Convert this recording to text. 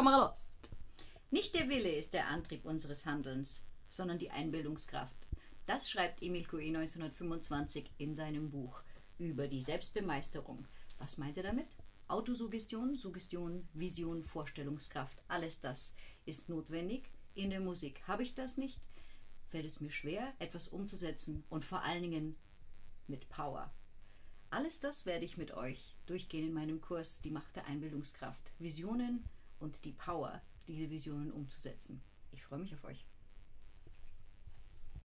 Kamera läuft. Nicht der Wille ist der Antrieb unseres Handelns, sondern die Einbildungskraft. Das schreibt Emil Coué 1925 in seinem Buch über die Selbstbemeisterung. Was meint er damit? Autosuggestion, Suggestion, Vision, Vorstellungskraft, alles das ist notwendig. In der Musik habe ich das nicht, fällt es mir schwer, etwas umzusetzen und vor allen Dingen mit Power. Alles das werde ich mit euch durchgehen in meinem Kurs Die Macht der Einbildungskraft, Visionen und die Power, diese Visionen umzusetzen. Ich freue mich auf euch.